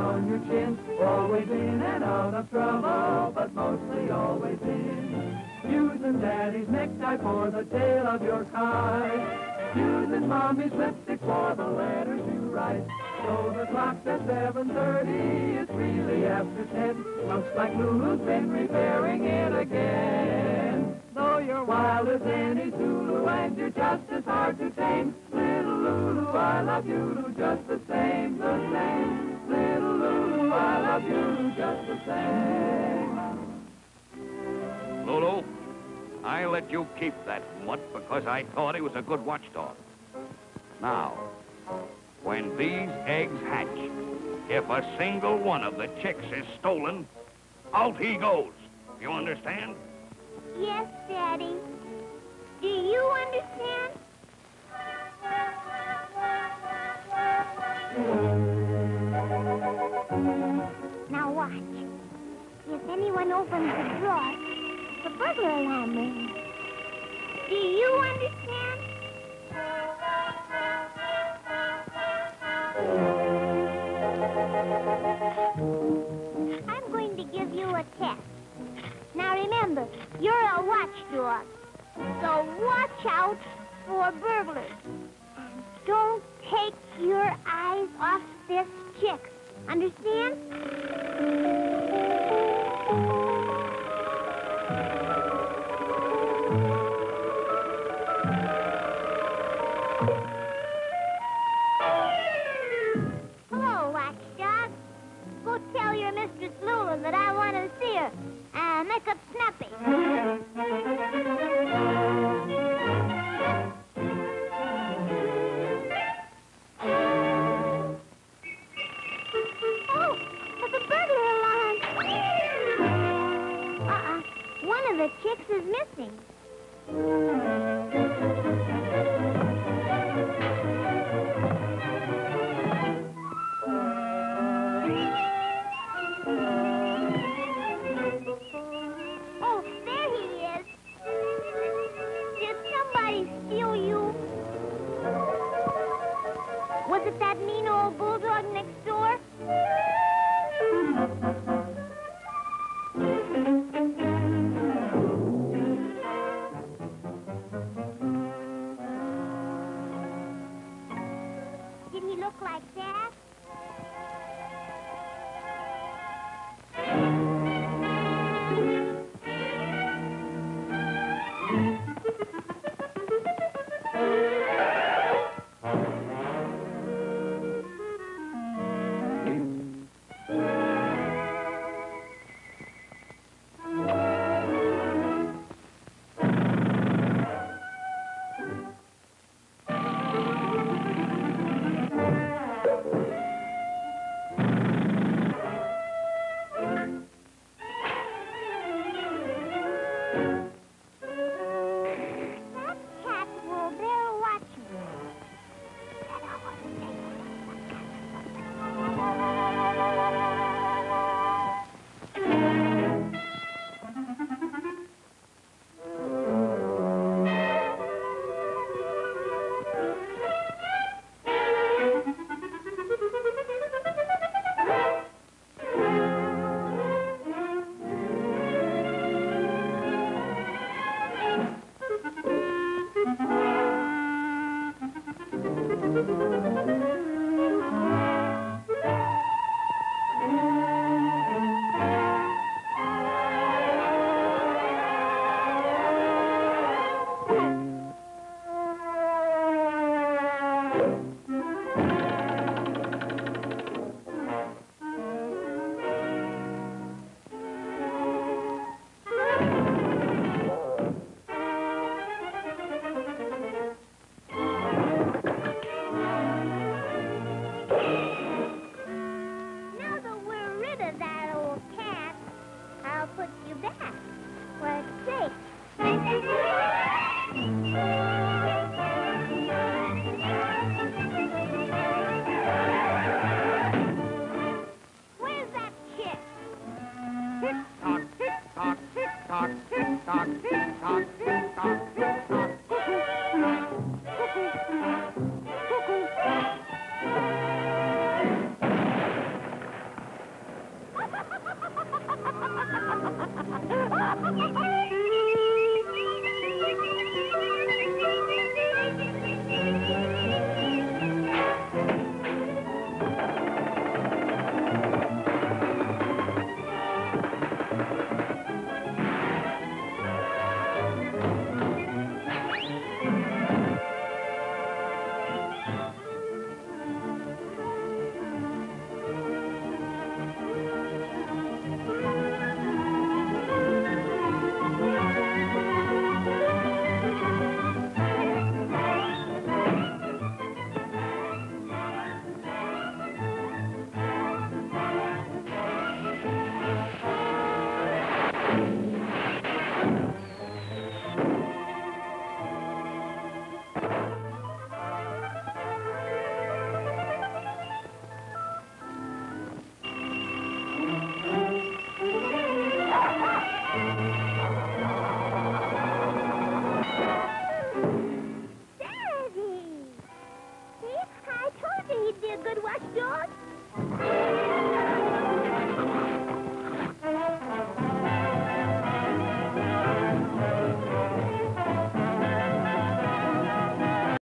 on your chin. Always in and out of trouble, but mostly always in. Using daddy's necktie for the tail of your kite. Using mommy's lipstick for the letters you write. So the clock's at 7.30, it's really after 10. Looks like Lulu's been repairing it again. Though you're wild as any Zulu and you're just as hard to tame. Little Lulu, I love you just the same, the same. Little Lulu, I love you just the same. Lulu, I let you keep that mutt because I thought he was a good watchdog. Now, when these eggs hatch, if a single one of the chicks is stolen, out he goes. You understand? Yes, opens the drawer, the burglar alarm rings. Do you understand? I'm going to give you a test. Now remember, you're a watchdog. So watch out for burglars. And don't take your Chicks is missing. Look like that? Now Tick tock, tick tock, tick tock, tick tock, tick tock,